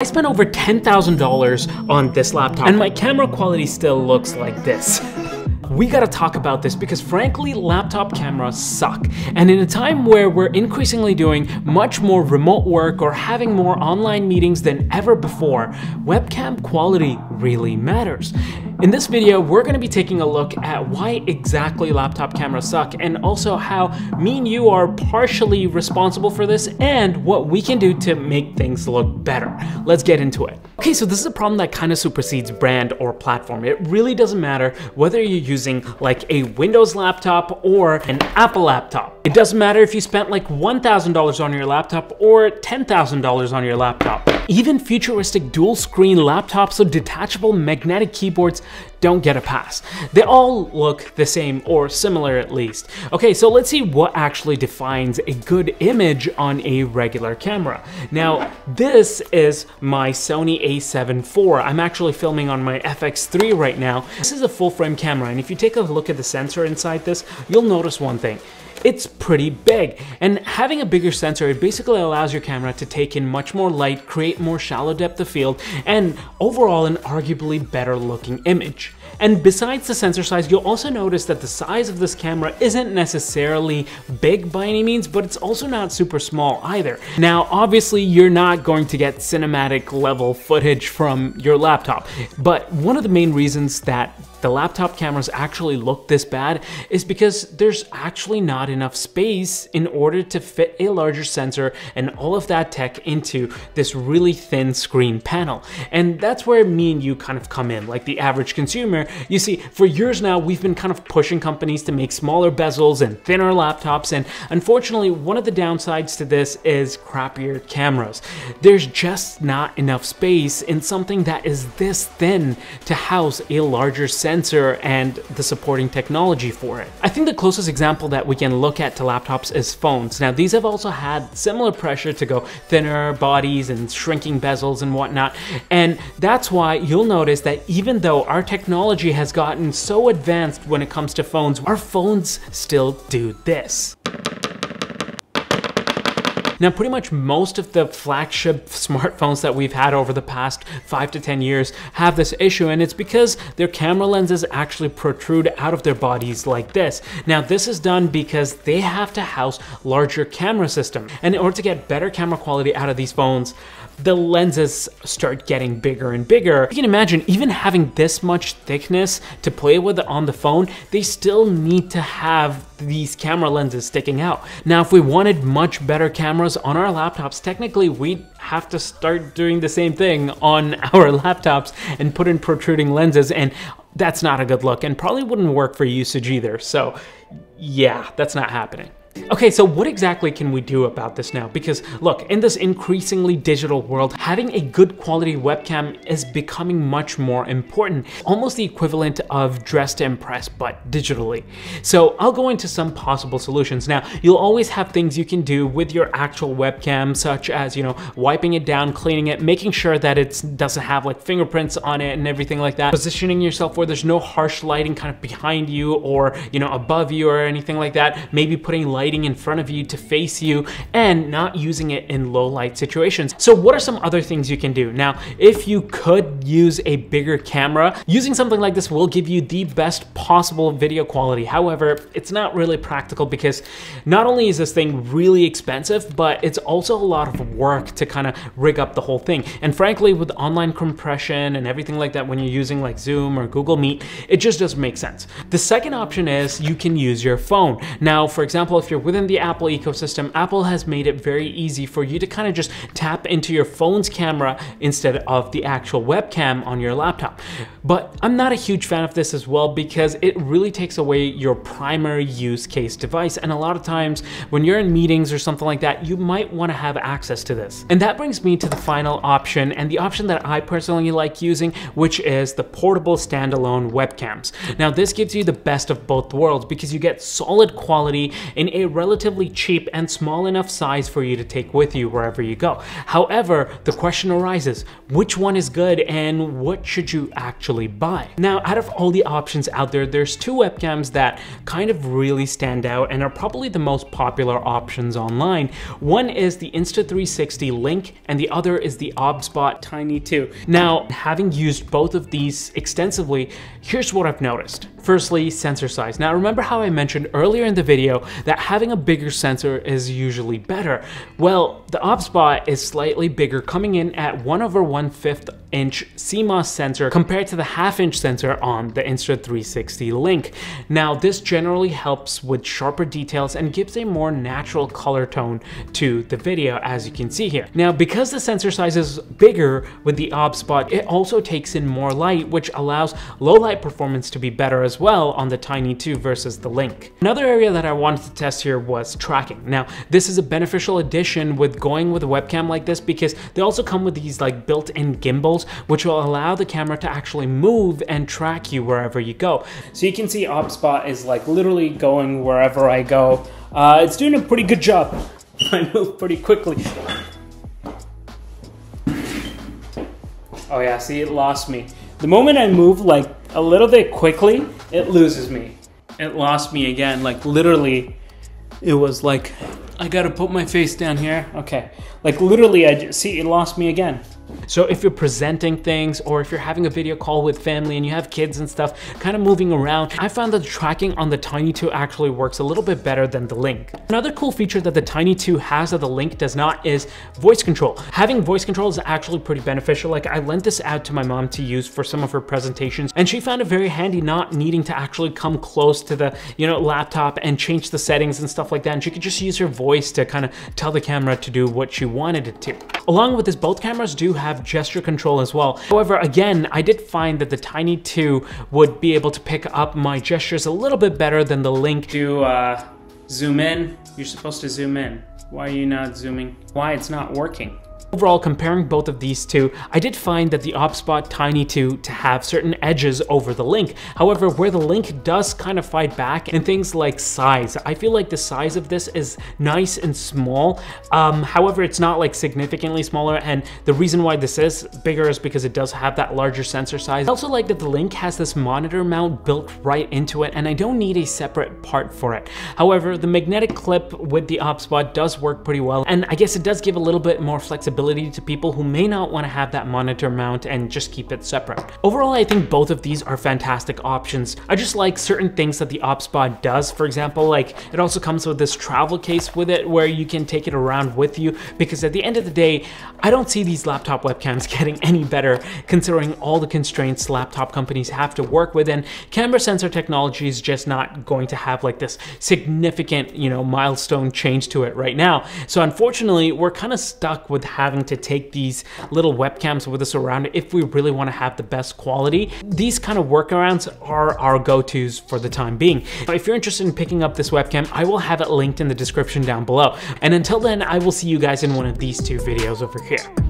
I spent over $10,000 on this laptop and my camera quality still looks like this. We gotta talk about this because frankly, laptop cameras suck. And in a time where we're increasingly doing much more remote work or having more online meetings than ever before, webcam quality really matters. In this video, we're gonna be taking a look at why exactly laptop cameras suck and also how me and you are partially responsible for this and what we can do to make things look better. Let's get into it. Okay, so this is a problem that kind of supersedes brand or platform. It really doesn't matter whether you're using like a Windows laptop or an Apple laptop. It doesn't matter if you spent like $1,000 on your laptop or $10,000 on your laptop. Even futuristic dual screen laptops with detachable magnetic keyboards don't get a pass. They all look the same or similar at least. Okay, so let's see what actually defines a good image on a regular camera. Now, this is my Sony a7 IV. I'm actually filming on my FX3 right now. This is a full frame camera, and if you take a look at the sensor inside this, you'll notice one thing it's pretty big. And having a bigger sensor, it basically allows your camera to take in much more light, create more shallow depth of field, and overall an arguably better looking image. And besides the sensor size, you'll also notice that the size of this camera isn't necessarily big by any means, but it's also not super small either. Now, obviously you're not going to get cinematic level footage from your laptop, but one of the main reasons that the laptop cameras actually look this bad is because there's actually not enough space in order to fit a larger sensor and all of that tech into this really thin screen panel. And that's where me and you kind of come in, like the average consumer. You see, for years now, we've been kind of pushing companies to make smaller bezels and thinner laptops. And unfortunately, one of the downsides to this is crappier cameras. There's just not enough space in something that is this thin to house a larger sensor sensor and the supporting technology for it. I think the closest example that we can look at to laptops is phones. Now these have also had similar pressure to go thinner bodies and shrinking bezels and whatnot. And that's why you'll notice that even though our technology has gotten so advanced when it comes to phones, our phones still do this. Now, pretty much most of the flagship smartphones that we've had over the past five to 10 years have this issue, and it's because their camera lenses actually protrude out of their bodies like this. Now, this is done because they have to house larger camera system. And in order to get better camera quality out of these phones, the lenses start getting bigger and bigger. You can imagine even having this much thickness to play with on the phone, they still need to have these camera lenses sticking out. Now, if we wanted much better cameras on our laptops, technically we'd have to start doing the same thing on our laptops and put in protruding lenses and that's not a good look and probably wouldn't work for usage either. So yeah, that's not happening. Okay, so what exactly can we do about this now? Because look, in this increasingly digital world, having a good quality webcam is becoming much more important, almost the equivalent of dress to impress, but digitally. So I'll go into some possible solutions. Now, you'll always have things you can do with your actual webcam, such as, you know, wiping it down, cleaning it, making sure that it doesn't have like fingerprints on it and everything like that, positioning yourself where there's no harsh lighting kind of behind you or, you know, above you or anything like that, maybe putting lighting lighting in front of you to face you and not using it in low light situations. So what are some other things you can do? Now, if you could use a bigger camera, using something like this will give you the best possible video quality. However, it's not really practical because not only is this thing really expensive, but it's also a lot of work to kind of rig up the whole thing. And frankly, with online compression and everything like that, when you're using like Zoom or Google Meet, it just doesn't make sense. The second option is you can use your phone. Now, for example, if you're within the Apple ecosystem, Apple has made it very easy for you to kind of just tap into your phone's camera instead of the actual webcam on your laptop. But I'm not a huge fan of this as well because it really takes away your primary use case device. And a lot of times when you're in meetings or something like that, you might want to have access to this. And that brings me to the final option and the option that I personally like using, which is the portable standalone webcams. Now this gives you the best of both worlds because you get solid quality in a relatively cheap and small enough size for you to take with you wherever you go. However, the question arises, which one is good and what should you actually buy? Now, out of all the options out there, there's two webcams that kind of really stand out and are probably the most popular options online. One is the Insta360 Link and the other is the OBSBot Tiny 2. Now, having used both of these extensively, here's what I've noticed. Firstly, sensor size. Now remember how I mentioned earlier in the video that having a bigger sensor is usually better. Well, the OBSBot is slightly bigger coming in at 1 over 1 5th inch CMOS sensor compared to the half inch sensor on the Insta360 Link. Now this generally helps with sharper details and gives a more natural color tone to the video as you can see here. Now because the sensor size is bigger with the OBSBot, it also takes in more light which allows low light performance to be better as well on the Tiny 2 versus the Link. Another area that I wanted to test here was tracking. Now this is a beneficial addition with going with a webcam like this because they also come with these like built-in gimbals which will allow the camera to actually move and track you wherever you go. So you can see OBSBot is like literally going wherever I go. Uh, it's doing a pretty good job. I move pretty quickly. Oh yeah, see, it lost me. The moment I move like a little bit quickly, it loses me. It lost me again, like literally, it was like, I gotta put my face down here. Okay, like literally, I just, see, it lost me again. So if you're presenting things or if you're having a video call with family and you have kids and stuff kind of moving around, I found that the tracking on the Tiny 2 actually works a little bit better than the Link. Another cool feature that the Tiny 2 has that the Link does not is voice control. Having voice control is actually pretty beneficial. Like I lent this out to my mom to use for some of her presentations and she found it very handy not needing to actually come close to the, you know, laptop and change the settings and stuff like that. And she could just use her voice to kind of tell the camera to do what she wanted it to. Along with this, both cameras do have gesture control as well. However, again, I did find that the Tiny 2 would be able to pick up my gestures a little bit better than the Link. To uh, zoom in, you're supposed to zoom in. Why are you not zooming? Why it's not working? Overall, comparing both of these two, I did find that the OBSBot Tiny 2 to have certain edges over the Link. However, where the Link does kind of fight back in things like size, I feel like the size of this is nice and small. Um, however, it's not like significantly smaller and the reason why this is bigger is because it does have that larger sensor size. I also like that the Link has this monitor mount built right into it and I don't need a separate part for it. However, the magnetic clip with the OBSBot does work pretty well and I guess it does give a little bit more flexibility to people who may not want to have that monitor mount and just keep it separate. Overall, I think both of these are fantastic options. I just like certain things that the OBSBot does. For example, like it also comes with this travel case with it where you can take it around with you because at the end of the day, I don't see these laptop webcams getting any better considering all the constraints laptop companies have to work with and camera sensor technology is just not going to have like this significant, you know, milestone change to it right now. So unfortunately, we're kind of stuck with having having to take these little webcams with us around if we really want to have the best quality. These kind of workarounds are our go-tos for the time being. If you're interested in picking up this webcam, I will have it linked in the description down below. And until then, I will see you guys in one of these two videos over here.